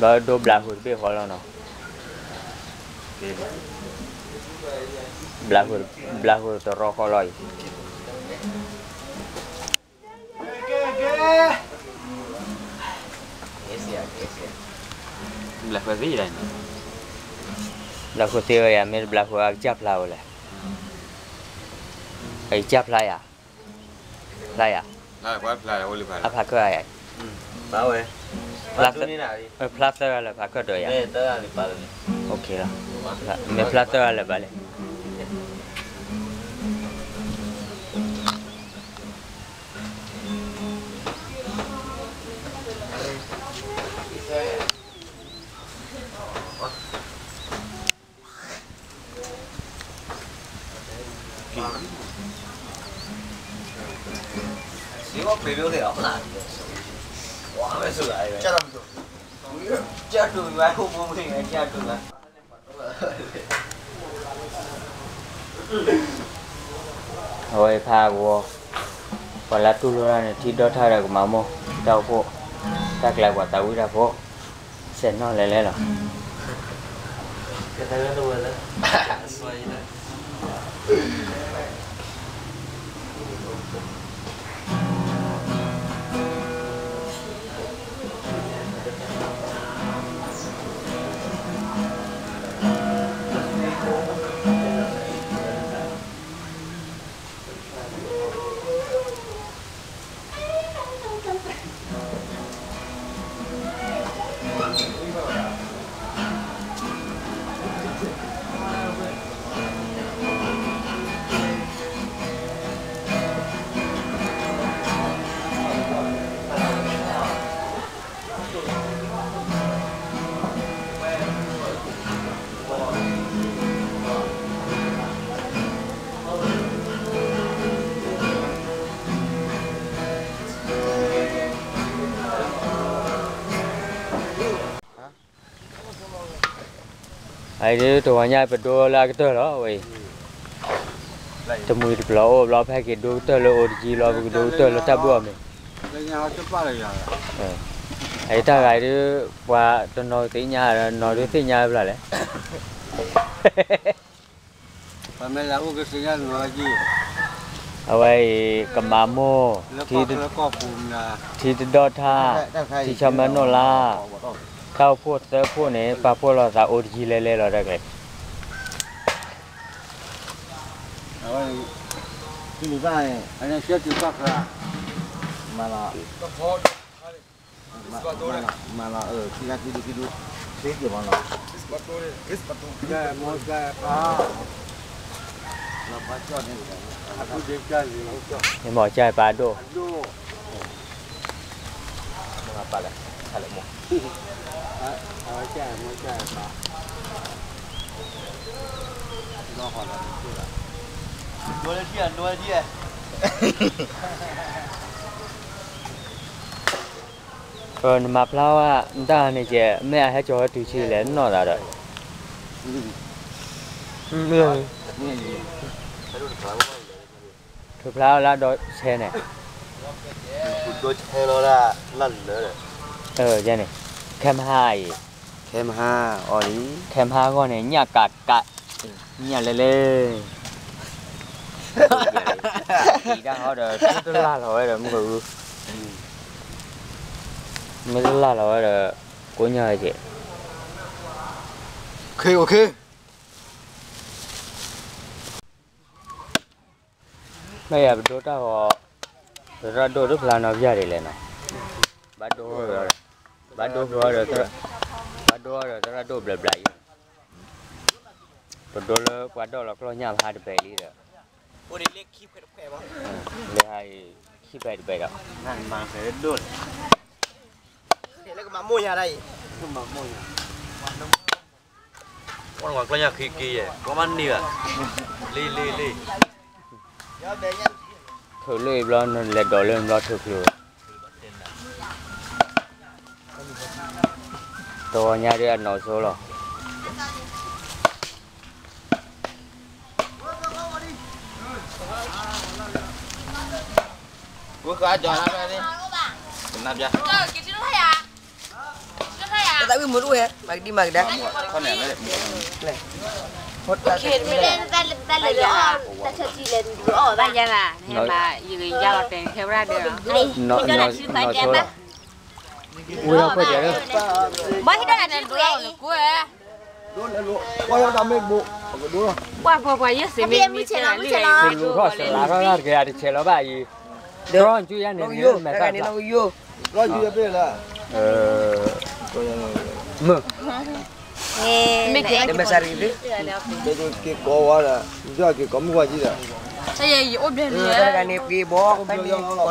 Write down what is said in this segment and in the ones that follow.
đó đồ black hole biết khó nó black hole black hole to ro khó rồi Black hole gì đây? black hole tiêu ya mình black hole chấp lao lại ấy chấp lại à? Lại à? Là quá ô liu à phải cơ ai Bao ơi. Plus- Plus ni nak đi. ờ plaster là phải cơ rồi à Ni tu lah ni palu ni. Wah, masuk lah. Cara betul. Jatuh, aku pun mungkin jatuh lah. rồi pha của còn là tu ra này thì đó thay là của máu mô đau phụ chắc là quả tàu ra phụ sẽ nó lại lên rồi Kita kan dua lah. Sesuai ai đi tụi anh nhai bật đua là cái tơ đó vậy tụi mui được lo lo phải cái đua tơ lo gì lo cái đua tơ lo ta bùa mình ấy ờ. ta gái đi qua tụi nói tí nhà nói đi tí nhà là đấy. Và mình là uống cái gì nhà nó gì? Away kamamo ti ti dota ti chamanola tao phu tao phu này pa phu là tao ôn gì lê lê là được rồi cái gì vậy anh em chết chịu phát ra mà là mà là ở khi ra kia kia chết gì mà là cái một cái à là phải cho nên là không chịu chơi gì không cho. Nhưng mà chơi ba đô. Ba đô. Là ba lại hai lại một. Đấy nói chè nói chè đó do hỏi là đua lên kia đua lên kia. Rồi ờ, mà plau à ta này chị mẹ hãy cho tụi chị lên nó là rồi ừ. Thực ra là đội xe này. Đội xe nó là lần nữa ờ dạ ra này kem hai. Kem ha ở đi kem ha con này nhà cả cả nhà lê lê. Dạ. Chị đang hỏi rồi tôi la rồi rồi mới vừa rồi rồi của nhà ok ok. Mấy giờ đốt ra họ ra đốt rất là nó ra để lên nào. Bắt Bà đua vừa rồi tôi Bà đua rồi tôi đã đua bẹp lại Bà đua là bà đua là có nhà hai đứa bé đi rồi. Ủa đi lấy khi phải đọc kẹp không? Lấy hai khi phải đứa bé ừ, đó Nàng mà phải đua Để lấy cái mà mua nhà đây. Cái mà mua nhà. Con gọi coi nhà khi kỳ vậy có ăn đi à li li li thử lên lên là đổ lên lo thử rồi toañare a no solo. Bước ra cho nó ra đi. Đừng nạp ra. Tại vì muốn uống mà đi mà đã. Con này nó đẹp. Này. Hốt ta. Lên ta lên ta lên ta chơi chỉ lên rửa ở ba gia là. Mà gì ra là tiền theo ra được. Nói nói nói Ui đâu là đồ lâu rồi của em Đồ bộ. Đồ rồi Qua qua qua yes Em em mới chơi nó mới chơi nó Đồ rồi chơi nó rồi kìa thì chơi nó bà gì? Chú em nên nhớ mẹ cái này chú là Ờ. Mơ Mẹ kia Mẹ sao đi quá là Giờ kia có mua gì rồi Sao vậy? Ốp đây rồi Cái này kia bó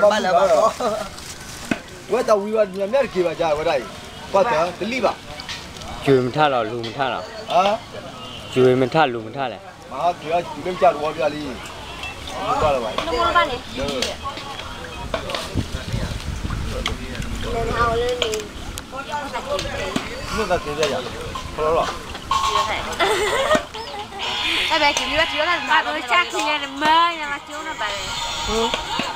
Còn ba là bó ဝက်တော့ဝီဝါမြတ်မြတ်ကြီးပါကြာဝက်တိုင်းပတ်တာဒလိပါကျွေမထတော့လူမထတော့ဟာကျွေမထလူမထလဲမာကျွေကကျွေမကြတော့ပြလိဘာပါလဲနမောပါနေလေနာဝလေးနေဘုရားကျေးရခလောလောအဲ့ဘယ်ကိမြတ်ကျွေလာမာတော့ချာခင်းနေမယ်ညာကျွေးနေပါလေဟုတ်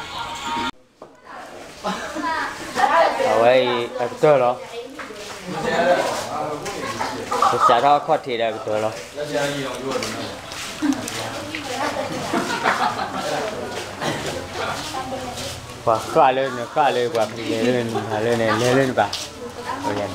bà ở đó. Cái xã đó khó thì là tôi đó lên lên và lên lên lên lên lên lên và lên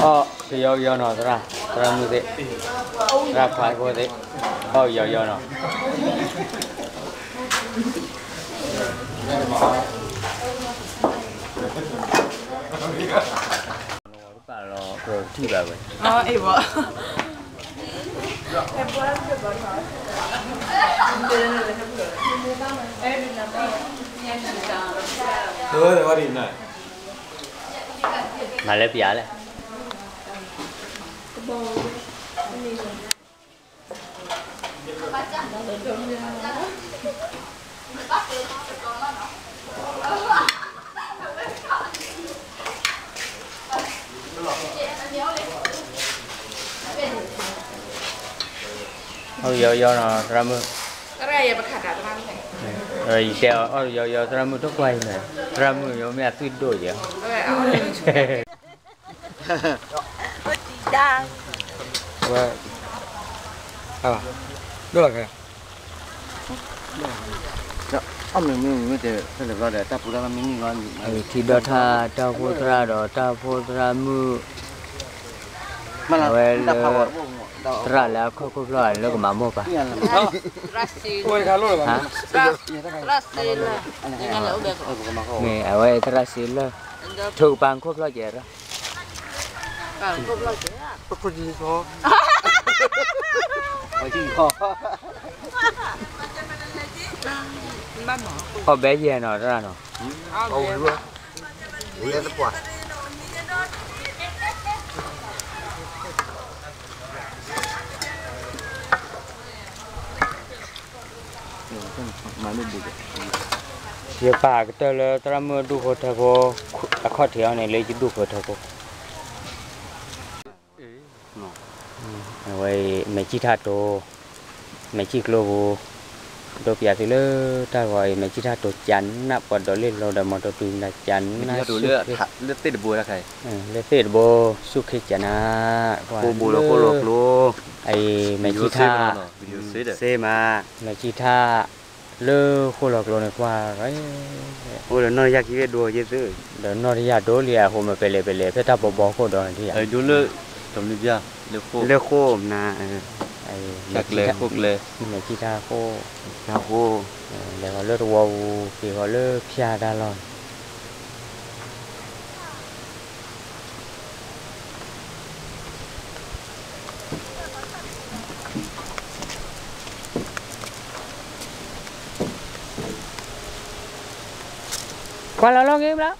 ờ thì nó ra ra như thế. Ra phải qua thế. Ờ yo nó bà lo rồi thi bà vậy ờ ấy vợ Thôi rồi đi này. mà lấy bia lại Ôi giờ giờ nó ra mưa. Cái này là bà khả cả tao này. Rồi theo ôi giờ giờ ra mưa nó quay này ra mưa giờ mẹ tuyệt đối vậy này Và à, đó là cái. Ông mình mình mới để thế là gọi là ta phụ ra mình ngon. ừ, thì đó tha ta vô ra đó ta vô ra Mà là ta phao vào. ra là có có loại nó có mà mua cả Ôi khá luôn mà nghe ở đây là thu bằng có lo gì đó Có gì khó. Có gì khó. ba mỏ có bé gì nó ra nó Ôi luôn. Ui nó quả. Mà lên được. thì bà cái tờ là ta mua đủ khó thà cô khó thiếu này lấy chứ đủ khó thà cô vậy mấy chi thà tổ mấy chi kilo vô đồ bia thì lơ ta gọi mấy chi thà tổ chắn nạp vào đó lên lò đầm mà tổ tùm là chắn Nó đủ lửa, lửa tết bùa ra cái. le phê bồ su khi chả na Bùa bùa là cô lộc lô. ai mẹ chi tha Xe mà. mẹ chi tha lơ khô lộc lô này qua đấy Ôi là nó ra cái đùa dễ dữ. đó nó đi ra đố lia hồ mà pele pele phê ta bò bò khô đó thì à Ở đủ lơ tầm đi ra lơ khô Lửa khô nà. ai mẹ chặt chi lê tha khô lê mẹ chi tha khô Rau khô. để họ lơ wow thì họ lơ pia đa lon qua là lo game đó